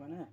থাকবেন হ্যাঁ